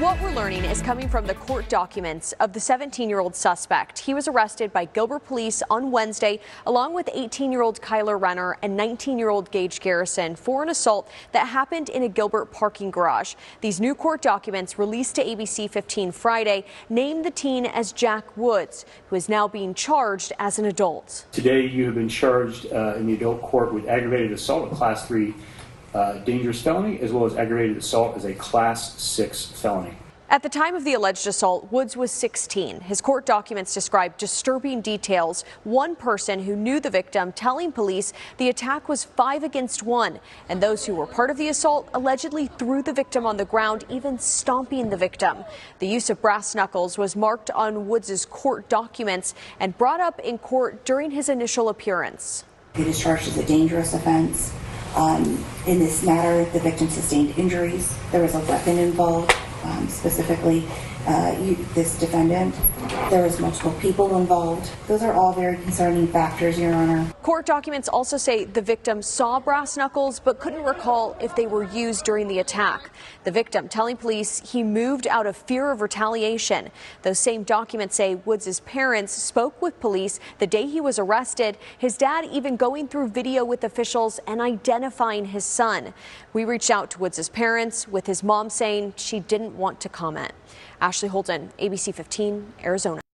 What we're learning is coming from the court documents of the 17 year old suspect. He was arrested by Gilbert police on Wednesday, along with 18 year old Kyler Renner and 19 year old Gage Garrison, for an assault that happened in a Gilbert parking garage. These new court documents, released to ABC 15 Friday, name the teen as Jack Woods, who is now being charged as an adult. Today, you have been charged uh, in the adult court with aggravated assault, a class three uh, dangerous felony, as well as aggravated assault as a class six felony. At the time of the alleged assault, Woods was 16. His court documents describe disturbing details. One person who knew the victim telling police the attack was five against one, and those who were part of the assault allegedly threw the victim on the ground, even stomping the victim. The use of brass knuckles was marked on Woods' court documents and brought up in court during his initial appearance. It is charged as a dangerous offense. Um, in this matter, the victim sustained injuries. There was a weapon involved, um, specifically uh, you, this defendant. There was multiple people involved. Those are all very concerning factors, Your Honor. Court documents also say the victim saw brass knuckles but couldn't recall if they were used during the attack. The victim telling police he moved out of fear of retaliation. Those same documents say Woods' parents spoke with police the day he was arrested, his dad even going through video with officials and identifying his son. We reached out to Woods' parents, with his mom saying she didn't want to comment. Ashley Holden, ABC 15, Arizona.